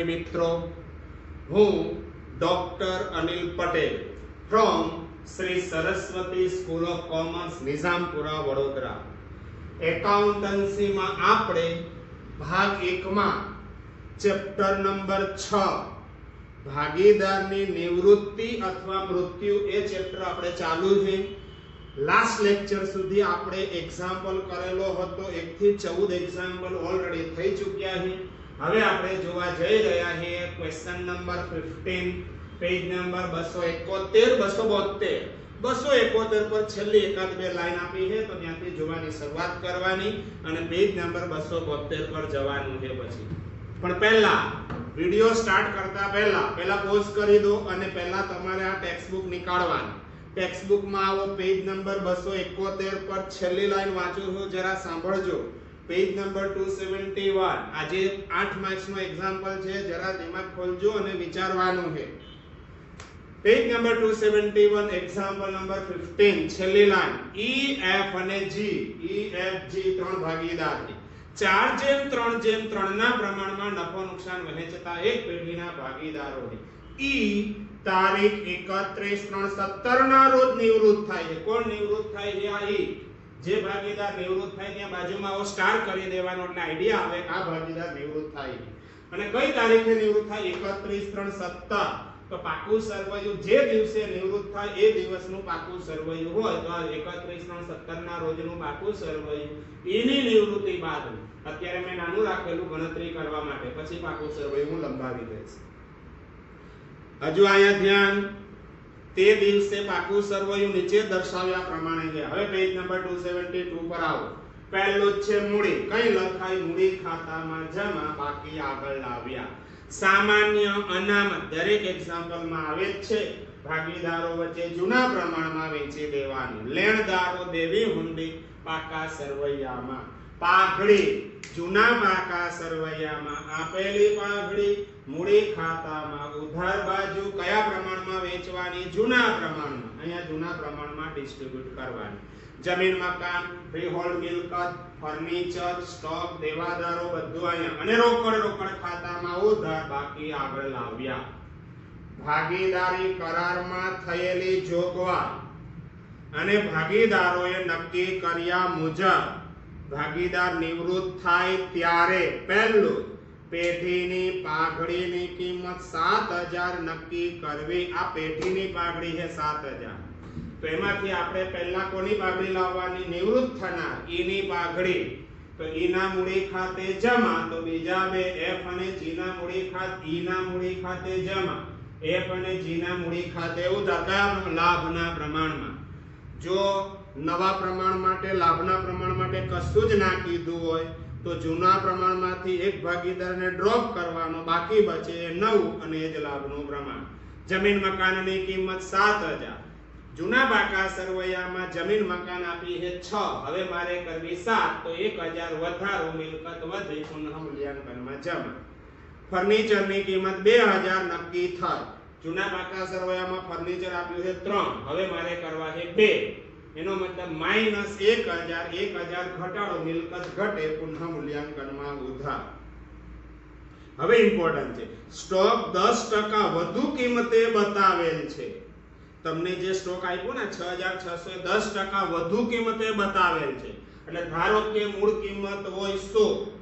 વિદ્યાર્થી મિત્રો, હું doctor Anil Patel from Shri Saraswati school of commerce, Nizampura, Vadodara. એકાઉન્ટન્સીમાં આપણે ભાગ એકમાં ચેપ્ટર નંબર છ, ભાગીદારની નિવૃત્તિ અથવા મૃત્યુ એ ચેપ્ટર આપણે ચાલુ છે. લાસ્ટ લેક્ચર સુધી આપણે એક્ઝામ્પલ કરેલો હતો. એકથી ચૌદ એક્ઝામ્પલ ઓલરેડી થઈ ચૂક્યા છે. હવે આપણે જોવા જઈ રહ્યા છીએ ક્વેશ્ચન નંબર 15 પેજ નંબર 271 272 271 પર છેલ્લી એકાદ બે લાઈન આપી છે, તો ત્યાંથી જોવાની શરૂઆત કરવાની અને પેજ નંબર 272 પર જવાનું છે પછી. પણ પહેલા વિડિયો સ્ટાર્ટ કરતા પહેલા પહેલા પોઝ કરી દો અને પહેલા તમારે આ ટેક્સ્ટ બુક નીકાળવાની ટેક્સ્ટ આવો પેજ નંબર 271 પર છેલ્લી લાઈન વાંચું છું, જરા સાંભળજો. પેજ નંબર 271 આજે 8 માર્ક્સ નો એક્ઝામ્પલ છે. જરા દિમાગ ખોલજો અને વિચારવાનું છે. પેજ નંબર 271 એક્ઝામ્પલ નંબર 15 છેલ્લી લાઈન ઈ એફ અને જી ઈ એફ જી ત્રણ ભાગીદાર. ચાર જેમ, ત્રણ જેમ ત્રણ ના પ્રમાણમાં નફો નુકસાન વહેંચતા એક પેઢીના ભાગીદારો છે. ઈ તારીખ 31 3 17 ના રોજ નિવૃત્ત થાય છે. કોણ નિવૃત્ત થાય છે? આ ઈ જે ભાગીદાર નિવૃત્ત થાય ત્યાં બાજુમાં આવો સ્ટાર કરી દેવાનો એટલે આઈડિયા આવે આ ભાગીદાર નિવૃત્ત થાય. અને કઈ તારીખે નિવૃત્ત થાય? 31 3 17 તો પાકું સરવૈયું જે દિવસે નિવૃત્ત થાય એ દિવસનું પાકું સરવૈયું હોય. તો 31 3 17 ના રોજનું પાકું સરવૈયું. એની નિવૃત્તિ બાદ અત્યારે મેં નાનું રાખેલું ગણતરી કરવા માટે. પછી પાકું સરવૈયું હું લંબાવી દઈશ. હજુ અહીંયા ધ્યાન. તે દિવસે પાકું સરવૈયું નીચે દર્શાવ્યા પ્રમાણે છે. હવે પેજ નંબર 272 પર આવો. પહેલો છે મૂડી. કઈ લખાય મૂડી ખાતામાં જમા બાકી આગળ લાવ્યા. સામાન્ય અનામત દરેક એક્ઝામ્પલમાં આવે જ છે. ભાગીદારો વચ્ચે જૂના પ્રમાણમાં વેચી દેવાનું. લેણદારો દેવી હુંડી પાકા સરવૈયામાં. પાઘડી, જૂના માકા સરવૈયામાં આપેલી પાઘડી, મૂડી ખાતામાં ઉધાર બાજુ કયા પ્રમાણમાં વેચવાની? જૂના પ્રમાણમાં. અહીંયા જૂના પ્રમાણમાં ડિસ્ટ્રીબ્યુટ કરવાની. જમીન મકાન ફ્રીહોલ્ડ મિલકત ફર્નિચર સ્ટોક દેવાદારો બધું અહીંયા. અને રોકડ રોકડ ખાતામાં ઉધાર બાકી આગળ લાવ્યા. ભાગીદારી કરારમાં થયેલી જોગવાઈ. અને ભાગીદારોએ નક્કી કર્યા મુજબ ભાગીદાર નિવૃત્ત થાય ત્યારે પહેલું પેઢીની પાઘડીની કિંમત સાત હજાર નક્કી કરવી. આ પેઢીની પાઘડી છે સાત હજાર. તો એમાંથી આપણે પહેલા કોની પાઘડી લાવવાની? નિવૃત્ત થનાર. ઈની પાઘડી. તો ઈના મૂડી ખાતે જમા. તો બીજા બે, એફ અને જીના મૂડી ખાતે, ઈના મૂડી ખાતે જમા. એફ અને જીના મૂડી ખાતે ઉધાર લાભના પ્રમાણમાં. જો નવા પ્રમાણ માટે, લાભના પ્રમાણ માટે કશું જ ના કીધું હોય, તો જૂના પ્રમાણમાંથી એક ભાગીદારને ડ્રોપ કરવાનો બાકી બચે એ નવ અને એ જ લાભનું પ્રમાણ. જમીન મકાનની કિંમત સાત હજાર. જૂના બાકા સરવૈયામાં જમીન મકાન આપી છે છ. હવે મારે કરવી સાત, તો એક હજાર વધારો, મિલકત વધી, પુનઃ મૂલ્યાંકનમાં જમા. ફર્નિચરની કિંમત બે હજાર નક્કી થઈ જૂના બાકા સરવૈયામાં ફર્નિચર આપ્યું છે ત્રણ. હવે મારે કરવા છે 2 એનો મતલબ માઇનસ એક હજાર એક હજાર ઘટાડો મિલકત ઘટે પુનઃ મૂલ્યાંકનમાં ઉધાર. હવે ઇમ્પોર્ટન્ટ છે. સ્ટોક 10% વધુ કિંમતે બતાવેલ છે. તમને જે સ્ટોક આપ્યો ને 6610 ટકા વધુ કિંમતે બતાવેલ છે. એટલે ધારો કે મૂળ કિંમત હોય સો,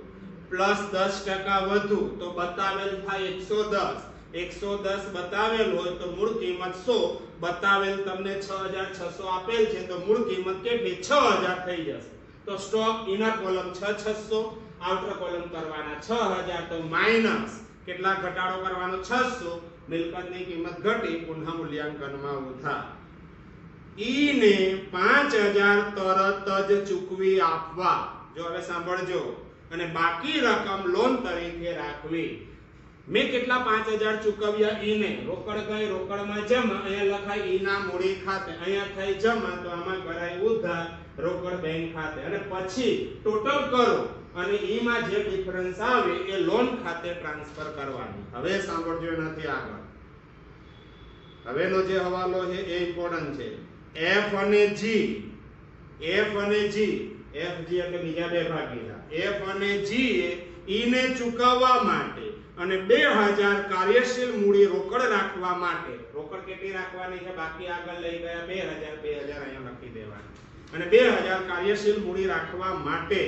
પ્લસ દસ ટકા વધુ, તો બતાવેલ થાય 110 110 બતાવેલ હોય તો મૂળ કિંમત 100 બતાવેલ તમને 6600 આપેલ છે, તો મૂળ કિંમત કેટલી? 6000 થઈ જશે. તો stock inner column 6600 outer column કરવાના 6000 તો માઇનસ કેટલા ઘટાડો કરવાનો? 600 મિલકતની કિંમત ઘટી, પુનઃ મૂલ્યાંકનમાં ઉધાર ઈ ને 5000 તરત જ ચૂકવી આપવા. જો હવે સાંભળજો. અને બાકી રકમ લોન તરીકે રાખવી. મેં કેટલા 5000 ચૂકવ્યા ઈને? રોકડ ગઈ, રોકડમાં જમા, અહીંયા લખાય ઈના મૂડી ખાતે, અહીંયા થાય જમા, તો આમાં કરાય ઉધાર રોકડ બેંક ખાતે. અને પછી ટોટલ કરો, અને ઈમાં જે ડિફરન્સ આવે એ લોન ખાતે ટ્રાન્સફર કરવાની. હવે સાંભળજો એનાથી આગળ. હવેનો જે હવાલો છે એ ઇમ્પોર્ટન્ટ છે. એફ અને જી એફ અને જી એફ જી એટલે બીજા બે ભાગીદાર એફ અને જી ઈને ચૂકવવા માટે અને બે હજાર કાર્યશીલ મૂડી રોકડ રાખવા માટે, રોકડ કેટલી રાખવાની છે? બાકી આગળ લઈ ગયા બે હજાર બે હજાર અહીંયા લખી દેવાની. અને બે હજાર કાર્યશીલ મૂડી રાખવા માટે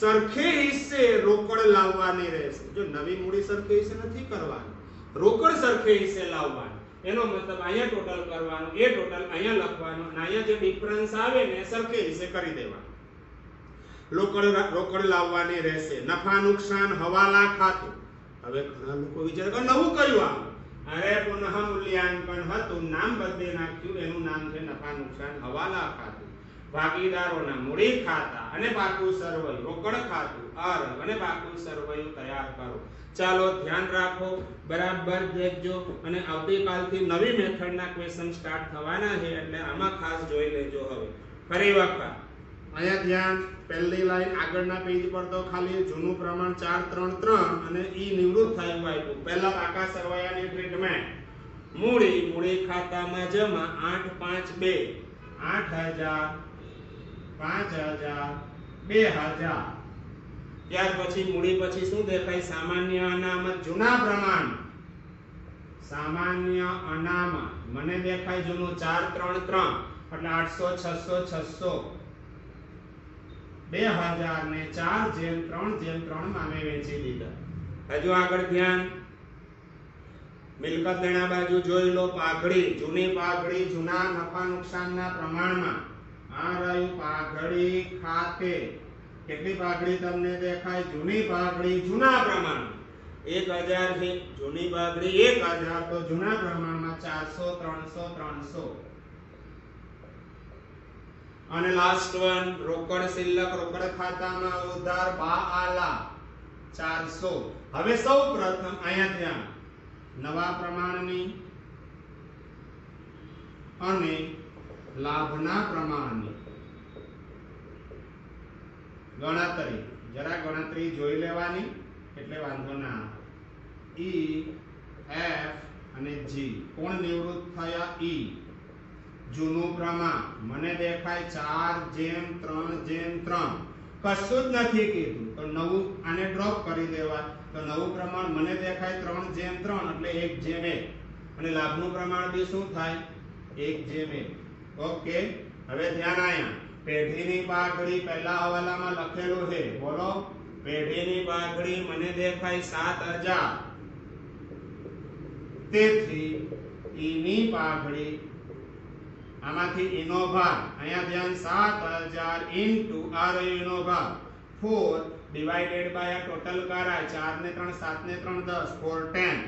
સરખે હિસ્સે રોકડ લાવવાની રહેશે. જો નવી મૂડી સરખે હિસ્સે નથી કરવાની, રોકડ સરખે હિસ્સે લાવવાની, એનો મતલબ અહીંયા ટોટલ કરવાનું, એ ટોટલ અહીંયા લખવાનું, અને અહીંયા જે ડિફરન્સ આવે ને સરખે હિસ્સે કરી દેવાનું. રોકડ રોકડ લાવવાની રહેશે. નફા નુકસાન હવાલા ખાતું. હવે ઘણા લોકો વિચાર કે નવું કયું આમ. અરે પુનઃ મૂલ્યાંકન હતું, નામ બદલી નાખ્યું, એનું નામ છે નફા નુકસાન હવાલા ખાતું. ભાગીદારોના મૂડી ખાતા અને પાકું સરવૈયું, રોકડ ખાતું અર્ગ અને પાકું સરવૈયું તૈયાર કરો. ચાલો ધ્યાન રાખો, બરાબર દેખજો અને આવતીકાલથી નવી મેથડના ક્વેશ્ચન સ્ટાર્ટ થવાના છે, એટલે આમાં ખાસ જોઈ લેજો હવે. ફરી વખત. અહીંયા ધ્યાન પહેલી લાઈન આગળના પેજ પર તો ખાલી જૂનું પ્રમાણ 4 3 3 અને ઈ નિવૃત્ત થયું આપ્યું. પહેલા પાકા સરવાયાની ટ્રીટમેન્ટ મૂડી મૂડી ખાતામાં જમા આઠ, પાંચ, બે. આઠ હજાર, પાંચ હજાર, બે હજાર. ત્યાર પછી મૂડી પછી શું દેખાય? સામાન્ય અનામત, જૂના પ્રમાણ. સામાન્ય અનામત. મને દેખાય જૂનું 4 3 3 એટલે 800 600 600 બે હજાર ને ચાર જેમ ત્રણ જેમ ત્રણમાં મેં વેચી દીધા. હજુ આગળ ધ્યાન. મિલકત દેણા બાજુ જોઈ લો, પાઘડી, જૂની પાઘડી, જૂના નફા નુકસાનના પ્રમાણમાં. આ રહ્યું પાઘડી ખાતે. કેટલી પાઘડી તમને દેખાય? જૂની પાઘડી, જૂના પ્રમાણ. એક હજાર છે, જૂની પાઘડી એક હજાર, તો જૂના પ્રમાણમાં ચારસો, ત્રણસો ત્રણસો. અને લાસ્ટ વન રોકડ શિલ્લક, રોકડ ખાતામાં ઉધાર, બા આલા 400 હવે સૌ પ્રથમ અહીંયા ધ્યાન. નવા પ્રમાણની અને લાભના પ્રમાણની. ગણતરી. જરા ગણતરી જોઈ લેવાની, એટલે વાંધો ના ઈ એફ અને જી કોણ નિવૃત્ત થયા? ઈ જૂનું પ્રમાણ. મને દેખાય ચાર જેમ, ત્રણ જેમ, ત્રણ. કશું જ નથી કીધું. તો નવું આને ડ્રોપ કરી દેવા. તો નવું પ્રમાણ મને દેખાય ત્રણ જેમ, ત્રણ, એટલે એક જેમ એક. અને લાભનું પ્રમાણ બી શું થાય? એક જેમ એક. ઓકે હવે ધ્યાન આયા. પેઢીની પાઘડી પહેલા હવાલામાં લખેલું છે. બોલો. પેઢીની પાઘડી મને દેખાય સાત હજાર. તેથી, ઈની પાઘડી આમાંથી એનો ભાગ, અહીંયા ધ્યાન સાત હજાર ઇન્ટુ આ રહ્યો એનો ભાગ. ફોર ડિવાઇડેડ બાય આ ટોટલ કરાય, ચાર ને ત્રણ, સાત ને ત્રણ, દસ. ફોર ટેન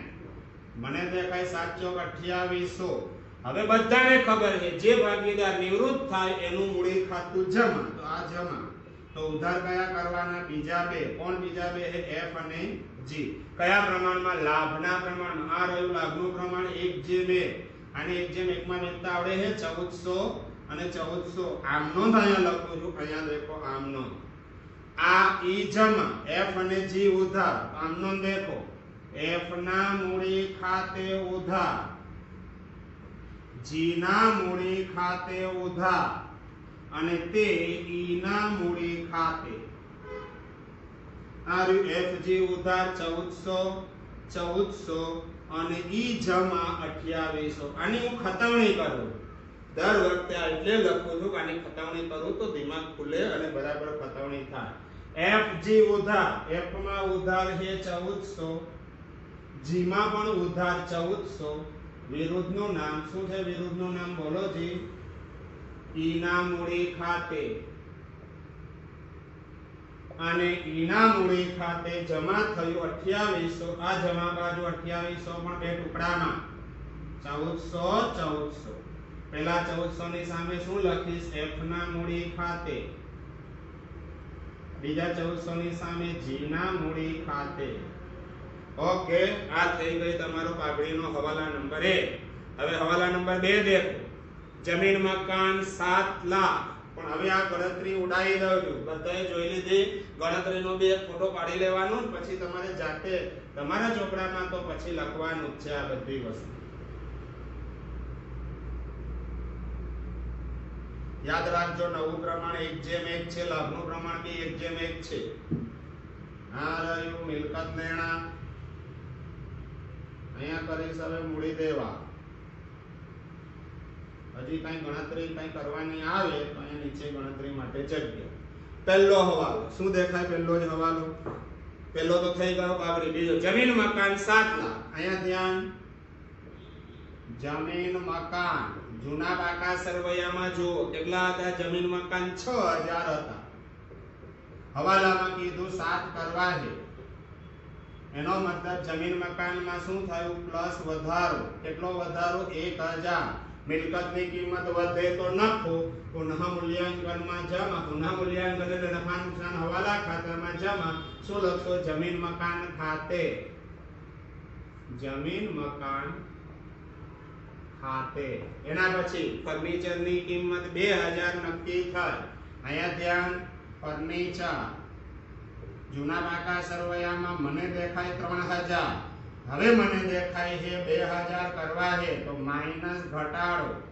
મને દેખાય સાત ચોક અઠ્યાવીસો. હવે બધાને ખબર છે, જે ભાગીદાર નિવૃત્ત થાય, એનું મૂડી ખાતું જમા. તો આ જમા. તો ઉધાર કયા કરવાના? બીજા બે. કોણ બીજા બે છે? એફ અને જી કયા પ્રમાણમાં? લાભના પ્રમાણમાં આ રહ્યું લાભનું પ્રમાણ. એક જે બે. આને એક જેમ એકમાં વેચતા આવડે છે ચૌદસો અને ચૌદસો આમ નોંધ અહીંયા લખું છું, અહીંયા દેખો આમ નોંધ. આ ઈ જમા એફ અને જી ઉધાર, આમ નોંધ દેખો. એફ ના મૂડી ખાતે ઉધાર. જી ના મૂડી ખાતે ઉધાર. અને તે ઈ ના મૂડી ખાતે. આ રહ્યું એફ જી ઉધાર, ચૌદસો ચૌદસો અને ઈ જમા 2800 આની હું ખતવણી કરું. દર વખતે એટલે લખું છું કે આની ખતવણી કરું તો દિમાગ ખુલે અને બરાબર ખતવણી થાય. એફ જી ઉધાર. એફમાં ઉધાર છે ચૌદસો. જી માં પણ ઉધાર ચૌદસો. વિરુદ્ધનું નામ શું છે? વિરુદ્ધનું નામ બોલો જી. ના મૂડી ખાતે. અને ઈના મૂડી ખાતે જમા થયું 2800 આ જમા બાજુ 2800 પણ બે ટુકડામાં ચૌદસો ચૌદસો. પેલા ચૌદસો ની સામે શું લખીશ? એફ ના મૂડી ખાતે. બીજા ચૌદસો ની સામે જી ના મૂડી ખાતે. ઓકે, આ થઈ ગઈ તમારો પાઘડીનો હવાલા નંબર એ હવે હવાલા નંબર બે દેખો. જમીન મકાન સાત લાખ. પણ હવે આ ગણતરી ઉડાવી દઉં છું. બધાએ જોઈ લીધી. ગણતરીનો બી ફોટો પાડી લેવાનો પછી તમારે જાતે તમારા ચોપડામાં તો પછી લખવાનું છે આ બધી વસ્તુ. યાદ રાખજો, નવું પ્રમાણ એક જેમ એક છે લાભનું પ્રમાણ બી એક જેમ એક છે. આ રહ્યું, મિલકત લેણા અહીંયા કરીશ, હવે મૂડી દેવા. હજી કઈ ગણતરી કઈ કરવાની આવે તો અહીંયા નીચે ગણતરી માટે જગ્યા. પહેલો હવાલો. શું દેખાય પહેલો જ હવાલો? પહેલો તો થઈ ગયો બાબરી બીજો જમીન મકાન સાત લાખ અહીંયા ધ્યાન. જમીન મકાન. જૂના બાકા સરવૈયામાં જુઓ, કેટલા હતા? જમીન મકાન છ હજાર હતા. હવાલામાં કીધું, સાત કરવા છે. એનો મતલબ જમીન મકાનમાં શું થયું? પ્લસ વધારો. કેટલો વધારો? 1000 મિલકતની કિંમત વધે તો નફો પુનઃ મૂલ્યાંકનમાં જમા પુનઃ મૂલ્યાંકન એટલે નફા નુકસાન હવાલા ખાતામાં જમા શું લખશો જમીન મકાન ખાતે જમીન મકાન ખાતે એના પછી ફર્નિચરની કિંમત 2000 નક્કી થાય અહીંયા ધ્યાન ફર્નિચર જૂના પાકા સરવૈયામાં મને દેખાય 3000 હવે મને દેખાય છે બે હજાર કરવા છે, તો માઇનસ ઘટાડો.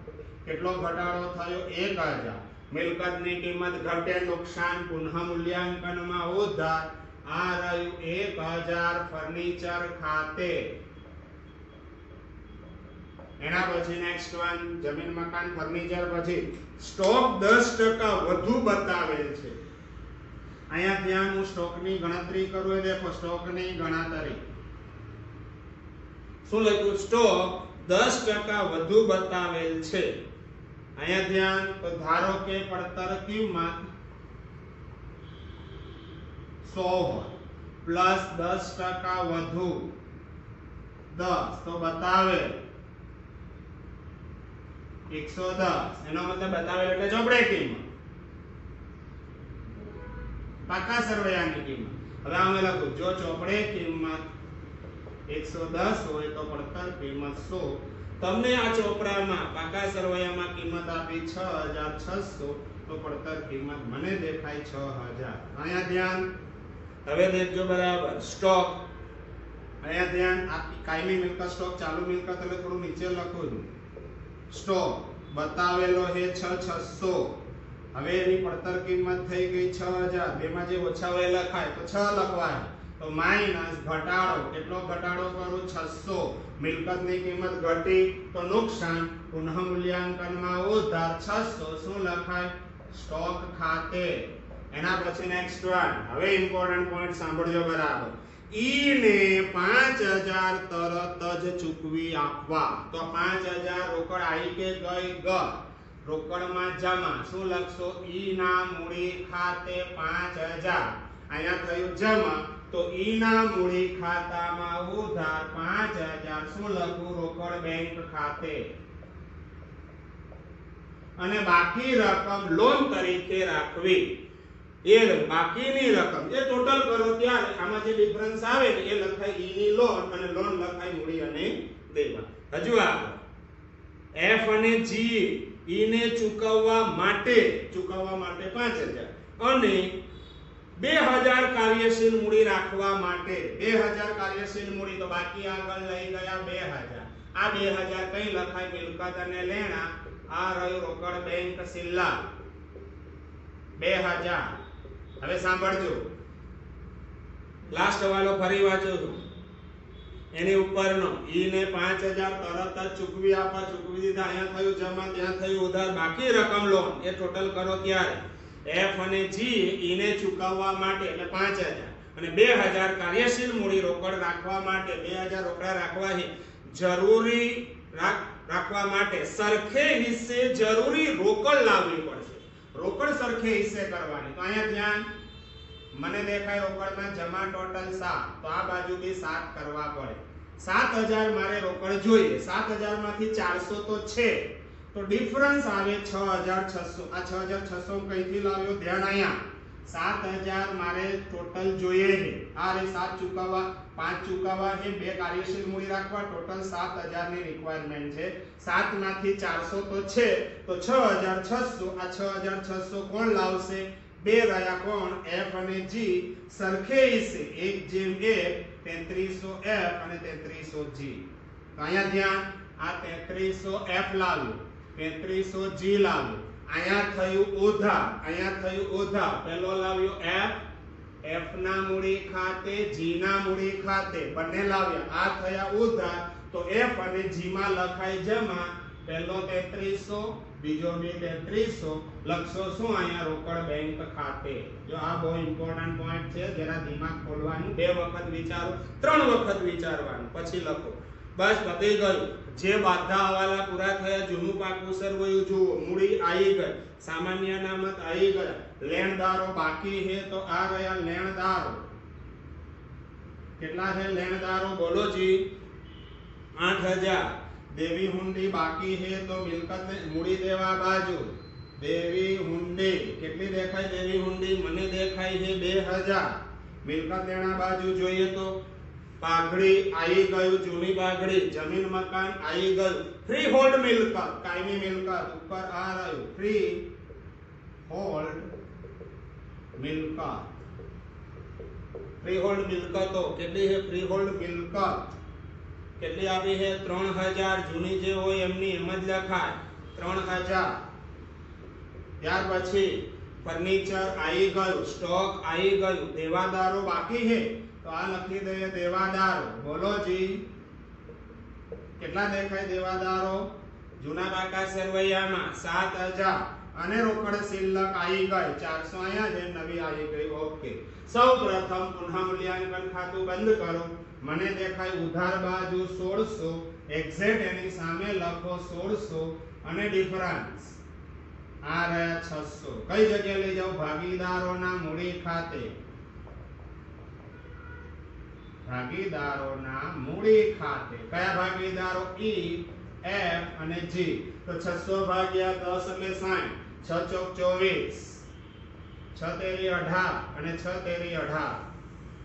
કેટલો ઘટાડો થયો? એક હજાર. મિલકતની કિંમત ઘટે, નુકસાન, પુનઃ મૂલ્યાંકનમાં ઉધાર. આ રહ્યું એક હજાર ફર્નિચર ખાતે. એના પછી નેક્સ્ટ વન જમીન, મકાન ફર્નિચર પછી સ્ટોક 10% વધુ બતાવેલ છે. અહીંયા ત્યાં હું સ્ટોકની ગણતરી કરું એ દેખો સ્ટોકની ગણતરી. શું લખ્યું? સ્ટોક 10% વધુ બતાવેલ છે. અહીંયા ધ્યાન, તો ધારો કે પડતર 100 હોય, પ્લસ 10% વધુ દસ, તો બતાવે 110 એનો મતલબ બતાવેલ એટલે ચોપડે કિંમત. પાકા સરવૈયાની કિંમત. હવે અમે લખું, જો ચોપડે કિંમત 110 હોય તો પડતર કિંમત સો તમને આ ચોપડામાં પાકા સરવાયામાં કિંમત આપી 6600 તો પડતર કિંમત મને દેખાય 6000 અહીંયા ધ્યાન. હવે દેખજો બરાબર. સ્ટોક. અહીંયા ધ્યાન. આ કાયમી મિલકત સ્ટોક, ચાલુ મિલકત એટલે થોડું નીચે લખું છું. સ્ટોક. બતાવેલો છે છ છસો હવે એની પડતર કિંમત થઈ ગઈ છ હજાર. બેમાં જે ઓછા હોય ખાય તો છ લખવાય તો માઇનસ ઘટાડો. કેટલો ઘટાડો કરો? છસો. મિલકતની કિંમત ઘટી તો નુકસાન. પુનઃ મૂલ્યાંકનમાં ઉધાર છસો. શું લખાય? સ્ટોક ખાતે. એના પછી નેક્સ્ટ વન હવે ઇમ્પોર્ટન્ટ પોઈન્ટ સાંભળજો બરાબર. ઈને પાંચ હજાર તરત જ ચૂકવી આપવા. તો 5000 રોકડ આવી કે ગઈ? ગ. રોકડમાં જમા. શું લખશો? ઈ ના મૂડી ખાતે 5000 અહીંયા થયું જમા. તો ઈના મૂડી ખાતામાં ઉધાર 5000 શું લખું રોકડ બેંક ખાતે. અને બાકી રકમ લોન તરીકે રાખવી. એ બાકીની રકમ, એ ટોટલ કરો ત્યારે આમાં જે ડિફરન્સ આવે ને, એ લખાય ઈ ની લોન અને લોન લખાય મૂડી અને દેવા. હજુ આગળ. એફ અને જી ઈ ને ચૂકવવા માટે ચૂકવવા માટે 5000 અને 2000 કાર્યશીલ મૂડી રાખવા માટે, બે હજાર કાર્યશીલ મૂડી તો બાકી આગળ લઈ ગયા બે હજાર. આ બે હજાર કઈ લખાય? મિલકત અને લેણા. આ રહ્યો રોકડ બેંક સિલ્લા. બે હજાર. હવે સાંભળજો. લાસ્ટ વાળો ફરી વાંચો છું. એની ઉપરનો. ઈ ને 5000 તરત જ ચૂકવી આપવા ચૂકવી દીધા. અહીંયા થયું જમા, ત્યાં થયું ઉધાર. બાકી રકમ લોન એ ટોટલ કરો ત્યારે એફ અને જી એને ચૂકવવા માટે એટલે 5000 અને બે હજાર કાર્યશીલ મૂડી રોકડ રાખવા માટે, બે હજાર રોકડા રાખવાની જરૂરી રાખવા માટે સરખે હિસ્સે જરૂરી રોકડ લાવવી પડશે. રોકડ સરખે હિસ્સે કરવાની. તો અહીંયા ધ્યાન. મને દેખાય રોકડમાં જમા ટોટલ સાત. તો આ બાજુ બી સાત કરવા પડે. સાત હજાર મારે રોકડ જોઈએ. 7000 માંથી ચારસો તો છે. તો ડિફરન્સ આવે 6600 આ 6600 કઈથી લાવ્યો? ધ્યાન અહીંયા 7000 મારે ટોટલ જોઈએ છે. આ રે 7 ચૂકવવા 5 ચૂકવવા છે. બે કાર્યશીલ મૂડી રાખવા. ટોટલ 7000 ની રિક્વાયરમેન્ટ છે. 7 માંથી 400 તો છે તો 6600 આ 6600 કોણ લાવશે? બે રહ્યા કોણ? F અને G સરખે છે એક જેમ 1 3300 F અને 3300 G. તો અહીંયા ધ્યાન, આ 3300 F લાવ્યો. 3300 જી લાવ્યો. અહીંયા થયું ઓધા, અહીંયા થયું ઓધા. પહેલો લાવ્યો એફ. એફ ના મૂડી ખાતે જી ના મૂડી ખાતે. બંને લાવ્યા. આ થયા ઓધા. તો એફ અને જી માં લખાય જમા. પહેલો 3300 બીજો બી 3300 લખશો શું અહીંયા? રોકડ બેંક ખાતે. જો આ બહુ ઇમ્પોર્ટન્ટ પોઈન્ટ છે, જરા દિમાગ ખોલવાનું. બે વખત વિચારો, ત્રણ વખત વિચારવાનું. પછી લખો. બસ પતી ગયું. જે બાધા હવાલા પૂરા થયા, જૂનું પાકું સરવૈયું, જુઓ, મૂડી આવી ગઈ સામાન્ય અનામત આવી ગયા લેણદારો બાકી હે તો આ રહ્યા લેણદારો. કેટલા છે લેણદારો? બોલો જી. 8000 દેવી હુંડી બાકી હે તો મિલકત મૂડી દેવા બાજુ. દેવી હુંડી. કેટલી દેખાય દેવી હુંડી? મને દેખાય છે 2000 મિલકત દેણા બાજુ જોઈએ તો પાઘડી આવી ગયું જૂની પાઘડી જમીન મકાન આવી ગયું ફ્રી હોલ્ડ મિલકત કાયમી મિલકત ઉપર આ રહ્યું ફ્રી હોલ્ડ મિલકત ફ્રી હોલ્ડ મિલકતો કેટલી છે ફ્રી હોલ્ડ મિલકત કેટલી આવી છે 3000 જૂની જે હોય એમની એમ જ લખાય 3000 ત્યાર પછી ફર્નિચર આવી ગયું સ્ટોક આવી ગયું દેવાદારો બાકી છે તો આ લખી દઈએ દેવાદારો. બોલો જી. કેટલા દેખાય દેવાદારો? જૂના કાકા સરવૈયામાં 7000 અને રોકડ શિલ્લક આવી ગઈ. ચારસો અહીંયા છે, નવી આવી ગઈ. ઓકે. સૌ પ્રથમ પુનઃ મૂલ્યાંકન ખાતું બંધ કરો. મને દેખાય ઉધાર બાજુ સોળસો. એક્ઝેક્ટ એની સામે લખો સોળસો. અને ડિફરન્સ આ રહ્યા છસો. કઈ જગ્યાએ લઈ જાઓ? ભાગીદારોના મૂડી ખાતે. ભાગીદારોના મૂડી ખાતે. કયા ભાગીદારો? ઈ, એફ અને જી. તો 600 ભાગ્યા 10 એટલે 60 6 ચોક 24 6 તેરી 18 અને 6 તેરી 18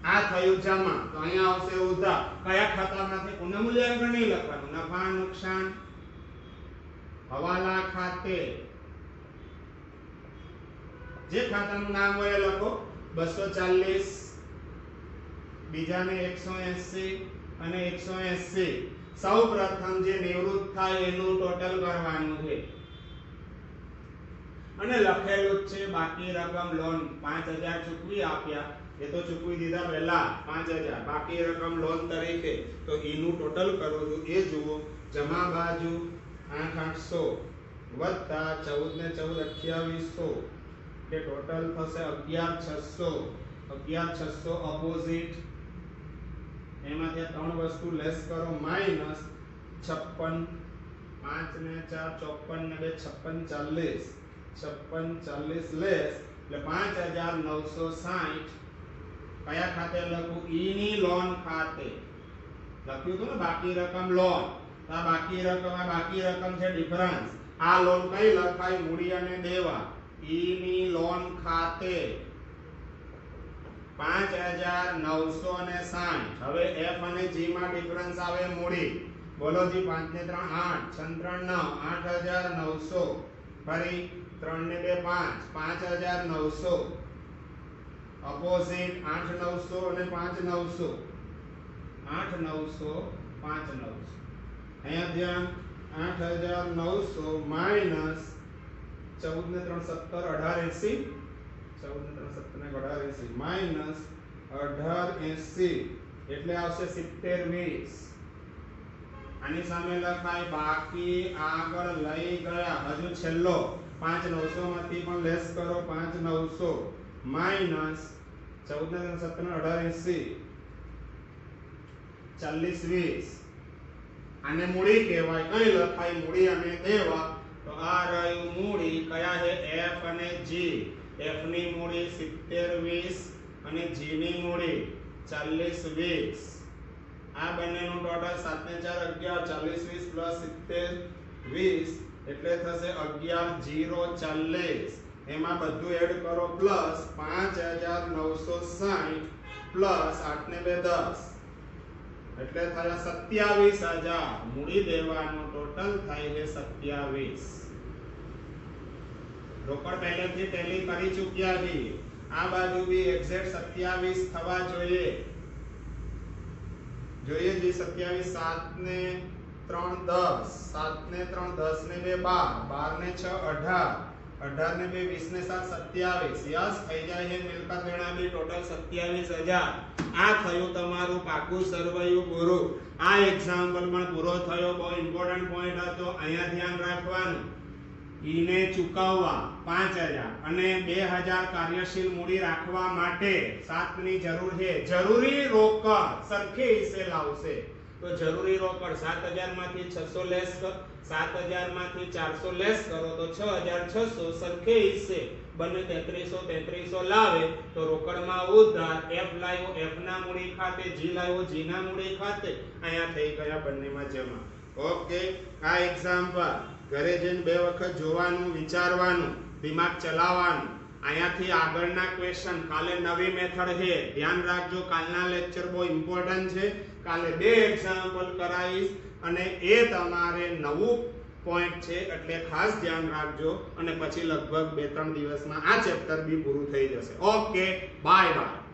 આ થયું જમા. તો અહીંયા આવશે ઉધાર કયા ખાતામાંથી? પુનઃ મૂલ્યાંકન નહીં લખવાનું. નફા નુકસાન. હવાલા ખાતે. જે ખાતાનું નામ હોય લખો. 240 બીજાને 180 અને 180 સૌ પ્રથમ જે નિવૃત્ત થાય એનું ટોટલ કરવાનું છે. અને લખેલું છે, બાકી રકમ લોન 5000 ચૂકવી આપ્યા. એ તો ચૂકવી દીધા પહેલા 5000 બાકી રકમ લોન તરીકે. તો એનું ટોટલ કરો છો. એ જુઓ, જમા બાજુ આઠ આઠસો વત્તા ચૌદ ને 14 2800 કે ટોટલ થશે અગિયાર છસો. અગિયાર છસો ઓપોઝિટ એમાંથી આ ત્રણ વસ્તુ લેસ કરો માઇનસ 56 5 ને 4 54 ને 2 56 40 56 40 લેસ એટલે 5960 કયા ખાતે લખું? ઈની લોન ખાતે. લખ્યું હતું ને બાકી રકમ લોન આ બાકી રકમ, આ બાકી રકમ છે ડિફરન્સ આ લોન કઈ લખાય? મૂડી અને દેવા. ઈની લોન ખાતે. પાંચ હજાર નવસો ને સાઠ. હવે એફ અને જી માં ડિફરન્સ આવે મૂડી. બોલો જી પાંચ ને ત્રણ, આઠ. છ ત્રણ નવ, આઠ હજાર નવસો. ફરી ત્રણ ને બે, પાંચ. પાંચ હજાર નવસો. અપોઝિટ આઠ નવસો અને પાંચ નવસો. આઠ નવસો, પાંચ નવસો. અહીંયા ધ્યાન. આઠ હજાર નવસો માઇનસ ચૌદ ને ત્રણ, સત્તર, અઢાર એસી. ચૌદ ને ત્રણ, સત્તર ને અઢાર એસી માઇનસ અઢાર એસી એટલે આવશે સિત્તેર વીસ. આની સામે લખાય, બાકી આગળ લઈ ગયા. હજુ છેલ્લો પાંચ નવસો માંથી પણ લેસ કરો, પાંચ નવસો. માઇનસ ચૌદ ને સત્તર અઢાર એસી ચાલીસ વીસ. આને મૂડી કહેવાય. કઈ લખાય, મૂડી અને દેવા તો આ રહ્યું મૂડી. કયા છે? એફ અને જી એફની મૂડી 70 20 અને જી ની મૂડી 40 20 આ બંનેનું ટોટલ સાત ને 4 11 40 20 પ્લસ 70 20 એટલે થશે 11 0 40 એમાં બધું એડ કરો પ્લસ 5960 પ્લસ આઠ ને બે દસ. એટલે થયા સત્યાવીસ હજાર. મૂડી દેવાનું ટોટલ થાય છે સત્યાવીસ. રોકડ પહેલેથી ટેલી કરી ચૂક્યા છીએ. આ બાજુ બી એક્ઝેક્ટ સત્યાવીસ થવા જોઈએ. જોઈએ જે સત્યાવીસ સાત ને ત્રણ દસ. સાત ને ત્રણ દસ ને બે બાર. બાર ને છ અઢાર. અઢાર ને બે વીસ ને સાત સત્યાવીસ. યસ, થઈ જાય છે મિલકત વેણા બી ટોટલ સત્યાવીસ હજાર. આ થયું તમારું પાકું સરવૈયું પૂરું. આ એક્ઝામ્પલ પણ પૂરો થયો. બહુ ઇમ્પોર્ટન્ટ પોઈન્ટ હતો. અહીંયા ધ્યાન રાખવાનું. ઈને ચૂકવવા પાંચ હજાર અને બે હજાર કાર્યશીલ મૂડી રાખવા માટે સાતની જરૂર છે. જરૂરી રોકડ સરખે હિસ્સે લાવશે. તો જરૂરી રોકડ સાત હજારમાંથી છસો લેસ કર, સાત હજારમાંથી ચારસો લેસ કરો, તો છ હજાર છસો સરખે હિસ્સે બંને તેત્રીસો તેત્રીસો લાવે, તો રોકડમાં ઉધાર એફ લાવ્યો એફ ના મૂડી ખાતે જી લાવ્યો જી ના મૂડી ખાતે, અહીંયા થઈ ગયા બંનેમાં જમા. ઓકે આ એક્ઝામ્પલ ઘરે જઈને બે વખત જોવાનું, વિચારવાનું, દિમાગ ચલાવવાનું. અહીંયાથી આગળના ક્વેશ્ચન કાલે નવી મેથડ છે. ધ્યાન રાખજો, કાલના લેક્ચર બહુ ઇમ્પોર્ટન્ટ છે. કાલે બે એક્ઝામ્પલ કરાવીશ અને એ તમારે નવું પોઈન્ટ છે એટલે ખાસ ધ્યાન રાખજો અને પછી લગભગ બે ત્રણ દિવસમાં આ ચેપ્ટર બી પૂરું થઈ જશે. Okay bye bye